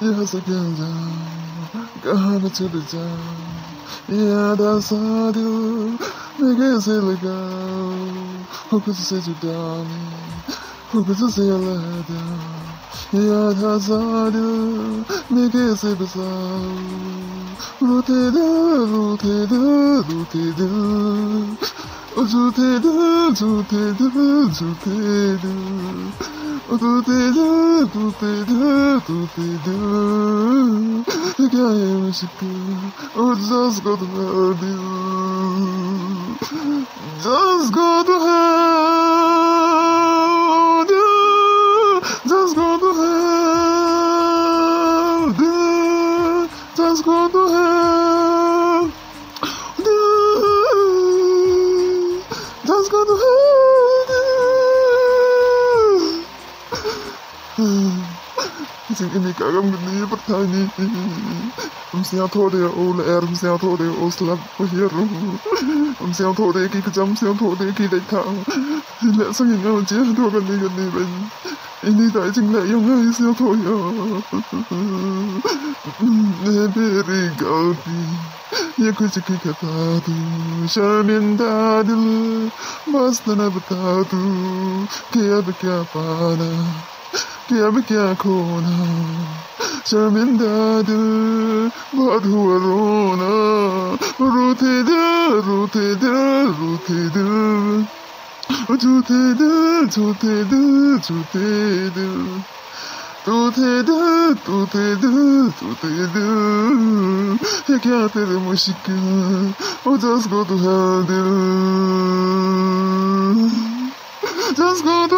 Yes, again, God to the job. Yeah, that's how I do. Make it say legal. Who could say you down? Who could say you let down? Yeah, that's how I do. Make it say bizarre. Rotate, rotate, rotate. Rotate, rotate, rotate. Just go थोड़े ओल एर हमसे थोड़े ओसला पहिरो हमसे थोड़े की कजम से थोड़े की देखा ले संगे ना जे तो गली गली बन इनी तो जिंग ले यंग है से थोया ने बेरी गलती ये कुछ की कथा तू शर्मिंदा दिल मस्त न बता तू कि अब क्या पाना कि अब क्या खोना 자면 다들 마두아로나. 로테들 로테들 로테들 조테들 조테들 조테들 도테들 도테들 도테들 해결하테들 멋있게 어저스고도 하들 저스고도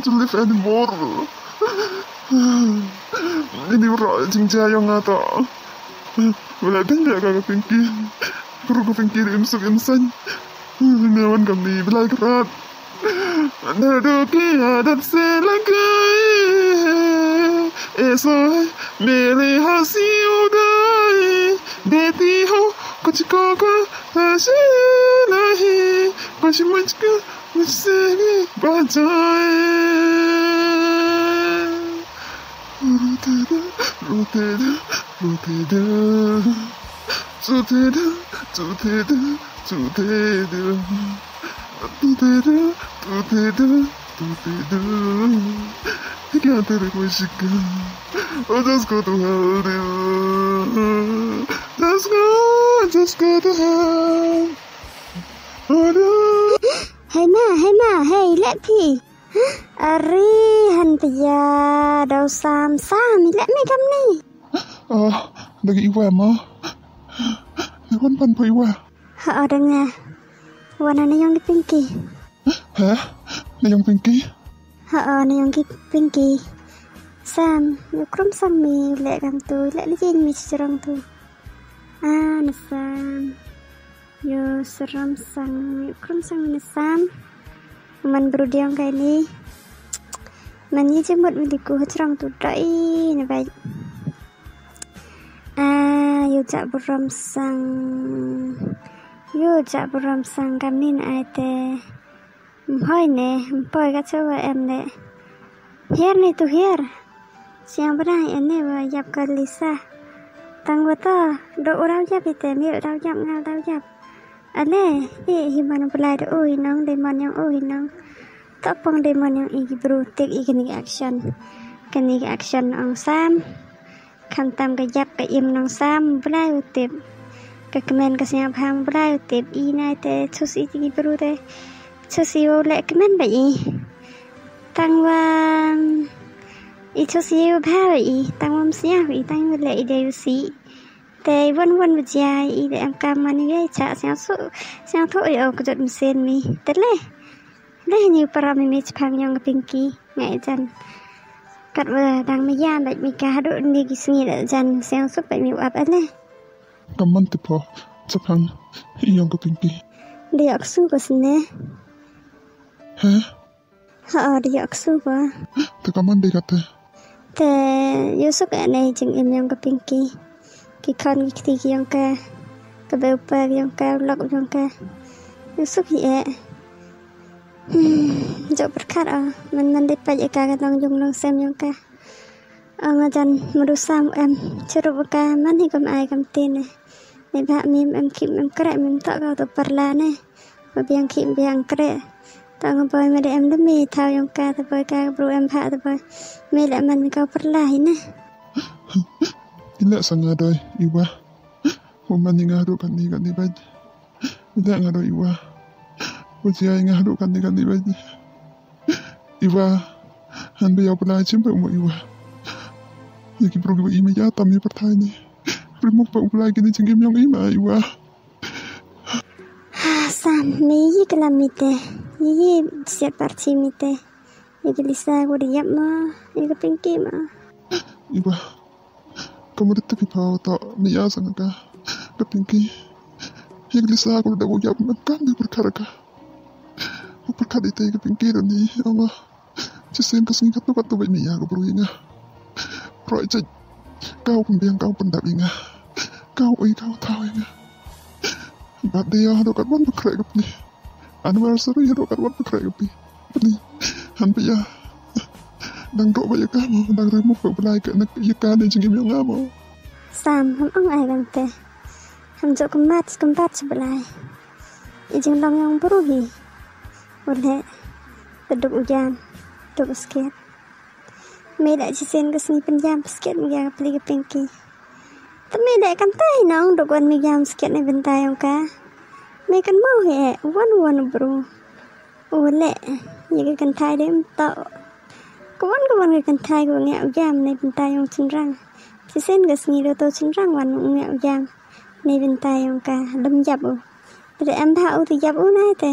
want to live anymore. Ini ura jingja yang ada wala pinja ka pinki puro ko pinki im suk insan. Newan kami belai kerat. Naduki adat se lagai Eso mere hasi udai. Deti ho kuch ko ka tashi nahi Watch it, watch it, what's it, what's it? Rotate, rotate, rotate, rotate, rotate, rotate, rotate, rotate, rotate. I can't tell you where she go. I just got to hold you. Just go, just go to hell. Oh no. Hema, hema, hey, lepi. Ari hantia dau sam sam lek me kam ni. Ah, dagi iwa ma. Wan pan po iwa. Ha adanga. Wana này yang di pinky. Hả? Này yang pinky? Ha na yang pinky. Sam, yo krum sang mi lek kam tu, lek li jeng mi cerong tu. Ah, na sam. Yo seram sang, yo krum sang mi na sam. Man berudiang kayak ni. Man ye jemut miliku hacrang tu dai na baik. Dạ bù râm sang. Dạ bù râm sang cam nín ai tê Hoi nè, boi gắt cho em nè Hier nè tu hier Siang berai ene wa yap ka lisa. Tang wa ta do urau yap ite mi urau yap ngal tau yap Ane, e himan belai do ui nong demon yang ui nong Tak pong demon yang igi bro tik igi ni action Kani action ong sam ខំតាមកយ៉ាប់កអ៊ីមនងសាមប្រៃឧទេបកកមែនកសញ្ញាផាំប្រៃឧទេបអ៊ីណៃតេឈុសអ៊ីទីប្រូតេឈុស តែវុនវុនបជាយអ៊ីដែលអង្កាមនេះឯចាក់សាំសុសាំធូអ៊ីអូកដុតមិនសេនមីតែលេលេញីប្រមមីស្ផាំងញងពីងគីងៃចាន់កាត់វល់ដាំងមីយ៉ាដាច់មីកាដូចនេះគីស្ងៀលចាន់សាំសុបែមីអាប់អត់លេតំមិនទៅផស្ផាំងញងពីងគីលាក់ស៊ូក៏ស្នេហ៎ហ៎លាក់ស៊ូបាតកំមិនដែរតែតែយូសុកណែជាងអ៊ីមញងពីងគី kikon kiti kiyongka kabeupa kiyongka ulok kiyongka yusuk ye jok berkat oh men men dipa je ka katong jung long sem yongka ama jan merusam em cerup ka man hi kam ai kam tin ne ne ba mim em kim em kre mim tak ka to parla ne ba biang kim biang kre ta ngapoi me de em de mi thao yongka ta boy ka bru em pha ta boy me la man ka parla hi ne Ila sanga doy iwa. Woman ni ngaru kan ni kan ni baj. Ila ngaru iwa. Wajia ngaru kan ni kan ni baj. Iwa. Han be pula chimpe mo iwa. Yaki bro iwa ima ya tam ya pertai ni. Primo pa upla gini cingim yang ima iwa. Sam, me yi kelamite. Yi siap parci mite. Yi gelisa ko diap ma. Yi kepingki ma. Iwa. Kamu di tepi pau tak ni ya sanga ka. Kepingki. Yang lisa aku udah mau jawab makan di perkara ka. Aku perkara itu yang kepingki dan ni Allah. Cisen ke sini katu katu baik ni ya aku perlu ingat. Roy cek. Kau pembiang kau pendap ingat. Kau Đang độ vậy cả mà đang rơi một vợ lại chỉ game yang ngamo. Sam, ham ang ai te. Ham jok kemat keempat sebelai. Ijeng long yang beruhi. Oleh beduk hujan. Duk sikit. Mei dak cisen ke sini penjam sikit mega beli ke. Tapi dak kan tai nong duk wan mega sikit ni bentai yang ka. Mei kan mau he wan wan bro. Oleh ya kan tai dem tau. kuman kuman người kan thai của ngạo giam. Này bên tai yong chun rang chi sen ga sni do to chun rang wan ngạo jam nei bin tai yong ka lâm jap u tre am em u thì jap u này te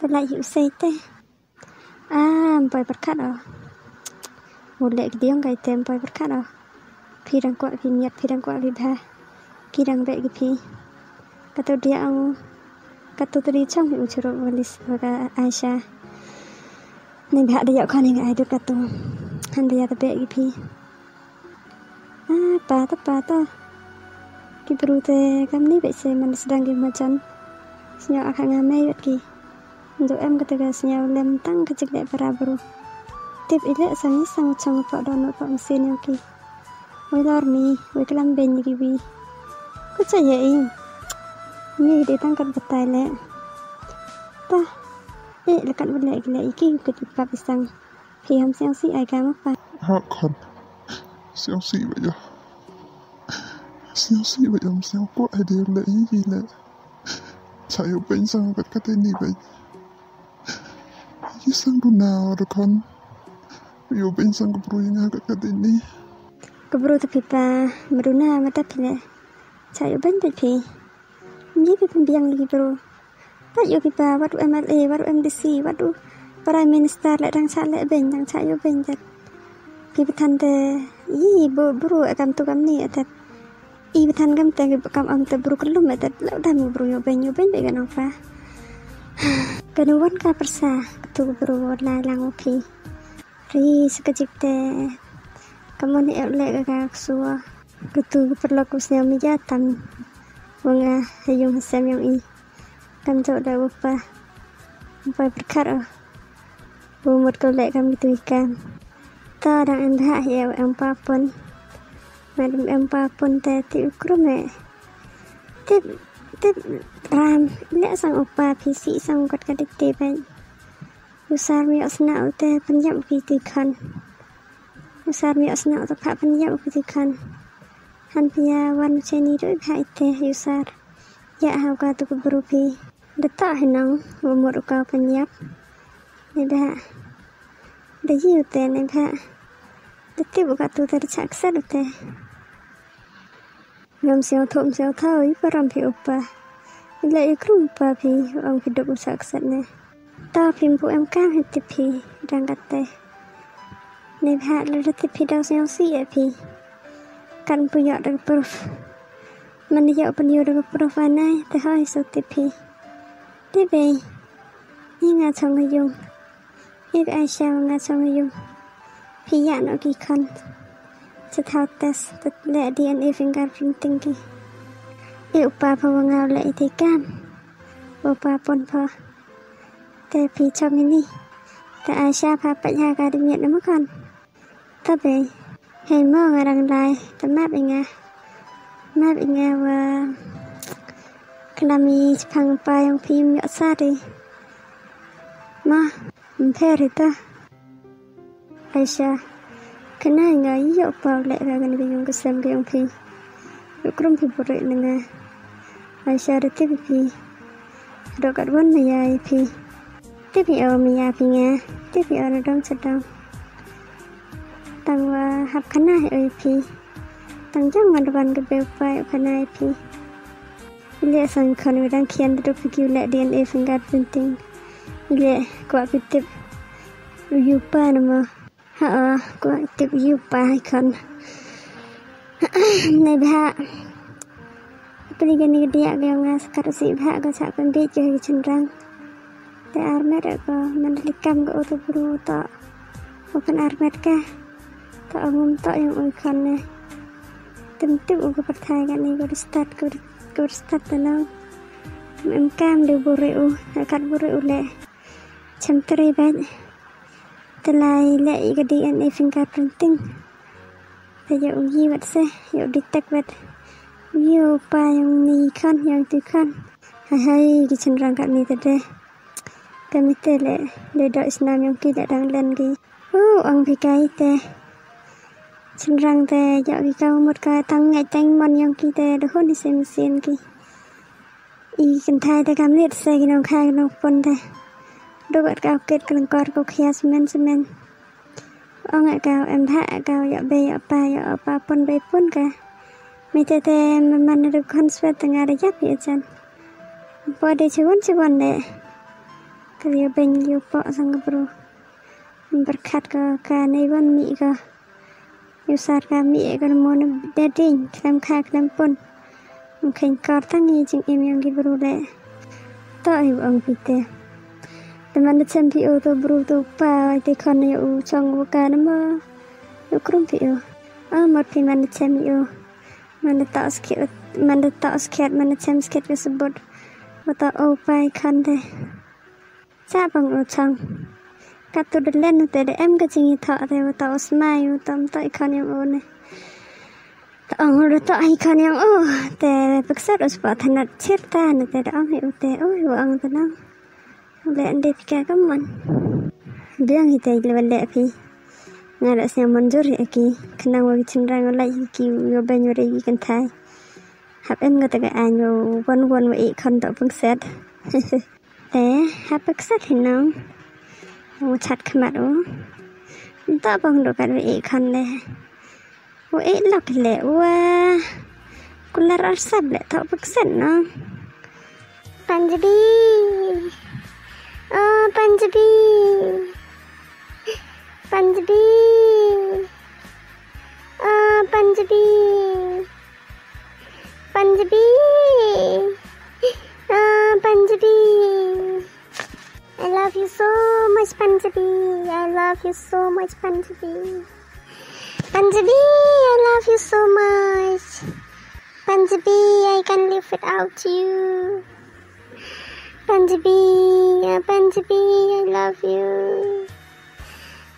te lại hiểu sei te à, pai bật khát o một lệ cái tiếng cái tem pai bật khát o phi đang quạ phi nhật phi đang quạ phi tha khi đang vẽ cái phi cái tôi đi ông. Cái tôi đi trong hiệu chụp và lịch và Aisha. Ngai ai kata. Han dia ta baik ke pi. Ah, pa ta pa ta. Ki berute kam ni man sedang di macan. Senyap akan ngamai yut ki. Untuk em lem tang kecik dek para. Tip ilek sangi sang chang pak dono pak mesin yang ki. Kelam ben ki bi. Ku di tangkat betai le. Piham siang si ai kang apa. Ha kon. Siao si vậy giờ. Siao si vậy giờ siao có ai đều lệ gì lệ. Chạy ở bên sang được con. Yo bên sang cái bro yang agak cái tên này. Keburu tepi pa meruna mata pile. Cayo ban tepi. Mie pi pembiang lagi bro. Tak yo pipa wadu MLA wadu MDC wadu Prime Minister lek dang sak lek ben dang sak yo ben jat. Pi petan te yi bro bro akam tu kam ni atat. I petan kam te kam am te bro kelum atat lek dah bro yo ben yo ben be kan apa. Kanuan ka persa ketu bro la lang pi. Ri sekejip te kamu ni lek ka suwa. Ketu perlu kusnya mijatan. Wanga hayung hasam yang i. កម្មចូលដល់វប៉ាវប៉ាប្រខាត់អវមត់កលែកកម្មទុយកម្មតារងអន្តហយអំប៉ាពុនម៉ែអំប៉ាពុនតែទីគ្រុមែទីទីរាមអ្នកសងអប៉ាភីស៊ីសងគាត់កាត់ទេបែបយុសារមានអស្ណាឧទេបញ្ញវិទីខណ្ឌយុសារមានអស្ណាឧទភបញ្ញវិទីខណ្ឌហានភាវ័នចេនីរុយផៃទេយុសារយៈហៅកាទុគប្រូភី Data hinang ngumur uka penyap. Nida. Da yiu te nida. Dati buka tu ter caksa dute. Ngam siang thum siang thao i param pi upa. Ila i krum pa pi ang pi dok caksa ne. Ta pi mpu em kam hiti pi rangkat te. Nida lada ti pi dao siang si e pi. Kan puyok dak prof. Mandi yok penyu dak prof anai te hai so ti pi. Đi về Đi ngà xong rồi dùng Đi ai sao ngà xong rồi dùng Phi dạng ở kỳ khăn Sẽ thao test Tất lệ DNA fingerprinting kì Đi ụp bà phá vòng ngào lệ thì cam Bộ bà bồn phá Tê phi cho mình đi Tê ai sao phá bạch hà gà đi miệng nó mất khăn Tớ về Hãy mơ ngà đằng đài Tớ map anh à Map anh à và Knami pangpa yang pim ya sari. Ma, mperita. Aisha, kena nga iyo pa ulek ragan biyong kusam biyong pi. Yukrum pi burek nga. Aisha reti pi pi. Rokat won na ya pi. Tipi o mi ya pi nga. Tipi o redong sedong. Tangwa hap kana oi pi. Tangjang wan wan ke bepai kana pi. Ile kan wedang kian duduk fikir lek DNA fingerprinting. Ile kuat fitip yupa nama. Ha kuat tip yupa kan. Này bà Pili gani dia ga nga sekar si bha ga sa kan di je chenrang. Te armet ga mandalikam ga oto buru to. Bukan armet ka. To umum to yang ui kan ne. Tentu uga perthai ga ni ga start ga kurstat tanau em cam du bureu akat bureu le cham tre bet telai le igadi an e fingerprinting te yo yi wat se yo detect wat yo pa yang ni kan yang tu kan hai ki chen rang kat ni te de kami te le le do isnam yang ki da dang len gi oh ang bi kai te Senrang te jadi kau mut ka tang ngai tang mon yang ki te do hon sem sen ki. I kan thai te kam nit se ki nong khai nong pon te. Do gat kau ket kan kor ko khia semen semen. Ong ngai kau em tha kau ya be ya pa ya pa pon be pon ka. Mi te te man ru kon sve tang ara ya pi chan. Po de chuan chuan de. Ka yo ben yo po sang bro. Berkat ka ka nei wan mi ka. យូសារកាមីអេកណមនដេដេងខ្លាំខាខ្លាំពុនមិនឃើញកតតានីជាងអ៊ីមយ៉ាងគីប្រូដែតអ៊ីវអងពីទេតែមិនចាំពីអូតប្រូតប៉ាយទេខនយូចងវកានមកយូក្រុមពីអូអមត់ពីមិនចាំយូមិនតស្គិតមិនតស្គិតមិនចាំស្គិតវាសបុតមកតអូប៉ៃខនទេចាបងអូចង់ tu delen tu de em ke jingi tho re ta osmai tam ta ikhan yam o ne ta ang ro ta ikhan yam o te paksat os pa thanat chir ta ne te ang hi te o yu ang ta na le ande pika kam man biang hi te le le phi ngara se manjur hi ki khnang wa chin rang lai ki yo ben yo re gi kan thai hab em ga ta ga an yo won won wa ikhan ta paksat te hab paksat hi nang cái mặt ú ta bằng được cái vị khăn này ú ít lọc lệ quá. Cô là rất sắp lệ thọ bức sẵn nó. Punjabi oh Punjabi Punjabi oh Punjabi Punjabi oh Punjabi I love you so much, Panjabi. I love you so much, Panjabi. Panjabi, I love you so much. Panjabi, I can live without you. Panjabi, yeah, Panjabi, I love you.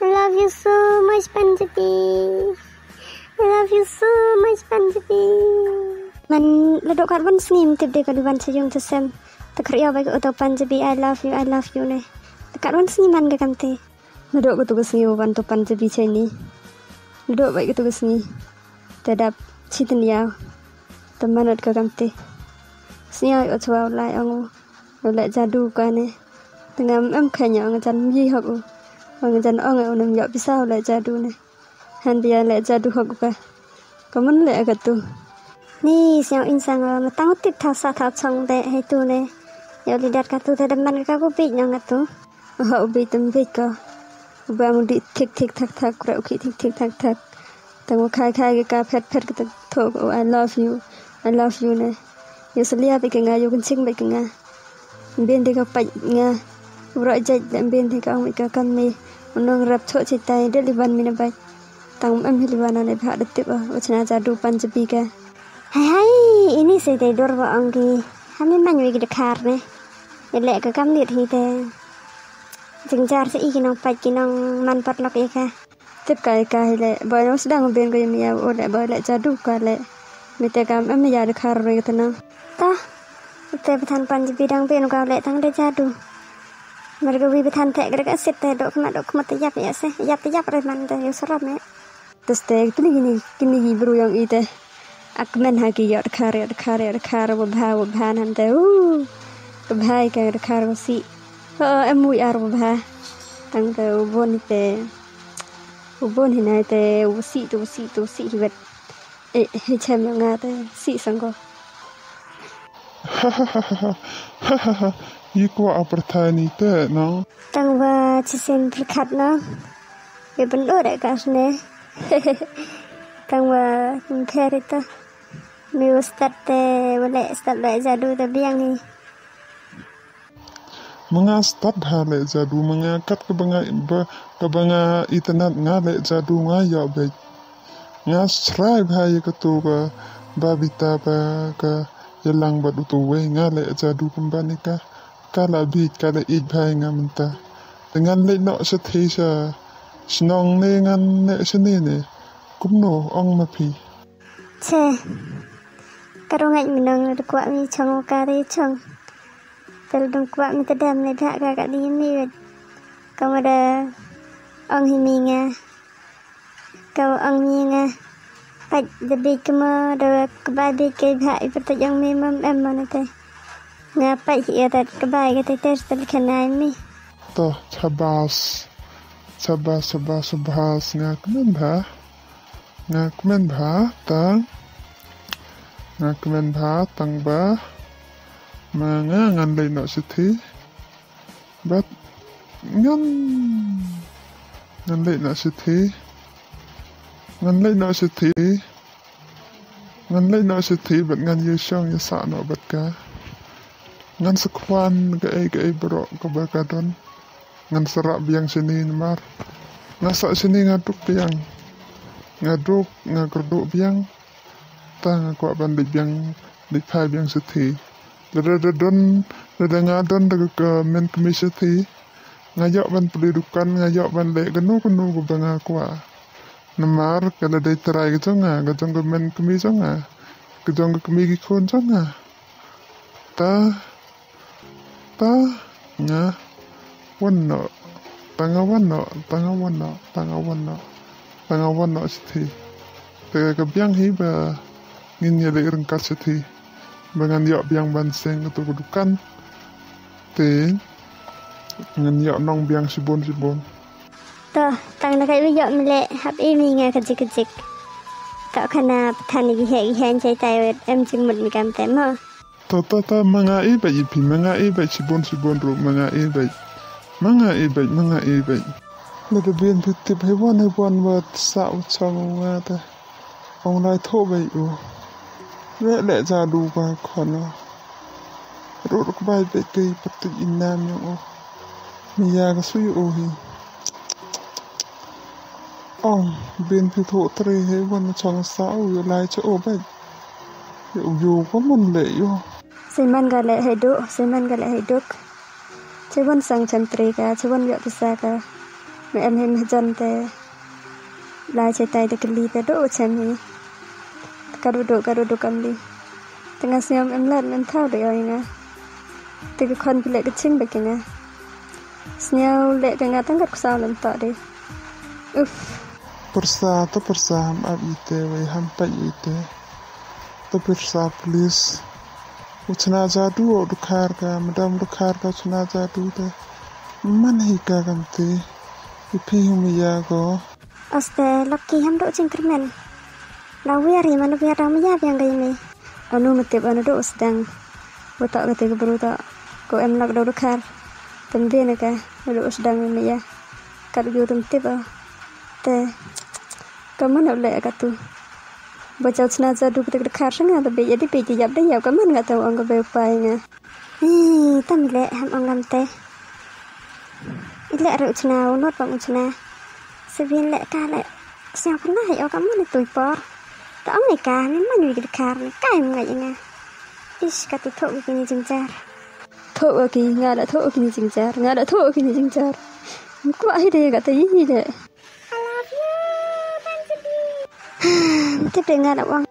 I love you so much, Panjabi. I love you so much, Panjabi. Man, ladok kat wan snim tip de kaduan sejong sesem. Takriya baik atau Panjabi I love you I love you ne. Dekat wan sini man gak kamte. Duduk ke tugas ni wan tu Panjabi ni. Duduk baik ke tugas ni. Tadap citin ya. Teman at kamte. Sini ay otwa lai ang lại jadu ka ne. Tengah em kanya ang jan yi hak u. Ang jan ang ang nam ya bisa lại jadu ne. Han dia lại jadu hak ka. Kaman lại agat tu. Ni siang insang matang tip thao sa thao chong de hay tu ne. Ya lihat katu tadi man ka ko bit nang katu. Oh bit tem bit ka. Ba mu di tik tik tak tak kura uki tik tik tak tak. Tang khai khai ka phet phet ka thok oh I love you. I love you ne. Yo salia bi ka nga yo kan ching bi ka nga. bên thì gặp bạch nga rồi chạy đến bên thì ông bị cả căn mi nong rap cho chỉ tay để liban mina bạch tang em liban này phải được tiếp ở china jadu panjabi ka hai hai ini saya tidur wa angki kami លកកម្មនិធីទេចង្ចារស្អីគីនងបាច់គីនងມັນប៉ត់លកអីកាទិបកាយកាយលេបើនោះស្ដងបៀងគីមីអូលេបើលេចាឌូកាលេមិតកម្មអមយ៉ាដខាររយតណាតាទេបឋានបញ្ជីពីដងពីនកាលេទាំងដេចាឌូមរកវិបឋានតែក្រកសិតតែដកមកដកមកតយ៉ាប់យ៉ាសេះយ៉ាប់តយ៉ាប់រយមិនតែយសរមតស្តេកទិនេះគីនេះប្រូយ៉ាងអីទេអកមិនហាគីយ៉ាដខារយ៉ាដខារយ៉ាដខារវបាវបានហ្នឹងទៅអូ babhay kang rakargosi oo amui ar babha tangta uboni te uboni nai te usi tu usi tu usi hibat e hechem nga te si sango Ikwa apertani te no. Tangwa chisen perkat no. Ye bendu rek kasne. Tangwa mperita. Mi ustad te wale ustad lai e jadu te biang ni. Mga stad ha le jadu mga kat ke banga ba ke banga internet nga le jadu, nga ya be. Nga subscribe ha ye ketu ka babita ba ka yalang ba utu we, nga le jadu kembani ka kala bit kala id bhai nga manta. Dengan le no sa the sa, snong ne ngan ne sa ne ne nổ ong mapi. ngạnh mình nâng được quả mi chồng kare chong. chồng dong kwa mi tedam le dak ka di mi. Kau ada ong himi nga. Kau ong mi nga. Pat debi kema da kebabi ke bhai pertajang mi mam em mana te. Nga pat hi ta kebai ke te tes tel kanai mi. To chabas chabas chabas chabas nga kmen bha nga kmen bha tang nga kmen bha tang ba ma nga ngan le no sithi bat ngan ngan le no sithi ngan le no sithi ngan le no sithi bat ngan yu shong ya sa no bat ka. Ngan sekwan ga ai ga ai bro ka ba ka don ngan serak biang sini mar ngasak sini ngaduk biang. Ngaduk ngagerduk biang. Ta ngakwa bandit biang di phai biang sithi dada don dada ngadon daga ke men kemisithi. Ngayok ban pendidikan ngayok ban le genu genu ko banga kwa namar kala dai terai ke jonga ga jong ke men kemi jonga ke jong ke kemi ki kon jonga. Ta ta nga wano tanga wano tanga wano tanga wano tanga wano sithi. Te ka biang hi ba ngin ya le rengkat sithi dengan yo biang ban sing ketukudukan te dengan yo nong biang sibon sibon to tang na kai yo mle hap i mi nga kajik kajik kau kana patani gi he gi hen chai tai em jing mut mi kam tem ho to to to manga i ba i pi manga i ba sibon sibon ru manga i ba manga i ba manga i ba nó được biến thực tiếp hay quan hay quan và sao trong à, ta. Ông lại thô bậy ủa. Ve lẽ ra đu ba còn nó. Rốt rốt bài về cây bật tự in nam nhung ô. Mì ya gà suy ô hi. Ông, bên phía thổ tre hế vân chẳng nó xã lại cho ô bạch. Hiệu dù có một lệ yêu. Sẽ măn gà lệ hệ đô, sẽ măn gà lệ hệ đô. Chứ vân sang chân tre gà, chứ vân gạo xa gà. Mẹ em hêm hệ dân tè. Lại chế tay được cái lì tè đô chân hi. Lat em thau de oi nga. Te ke kon pile ke ching beke nga. Sniau le ke nga tangkat kusau lem to di. Uff. persa to persa ham ab ite wai ham pa ite to persa please uchna jadu o dukhar ka madam dukhar ka uchna jadu te man hi ka kam te ipi humi ya go Aste laki ham do lawiyari mana wiyara ma yab yang gaime anu matib anu do usdang wata ga tega bruta ko em lak do kar tambe na ka do usdang me ya. Kad gu tum tiba ah. te. Kaman ole ka tu? Baca usna za du kete kar sanga da be yadi pe yab da yab kaman ga tau angga be pai nga hi tam le ham angam te. Ile ru usna unot bang usna sebin le ka le siapa nak ya? Kamu ni tuipor Ta'amneka memang lebih dekat kai mengai inga. Ish kata thok begini jengjar. Thok begini ngada thok begini jengjar ngada thok begini jengjar. Muka ahi deh kata ini deh. I love you, Bang Sedih. Tidak dengar uang.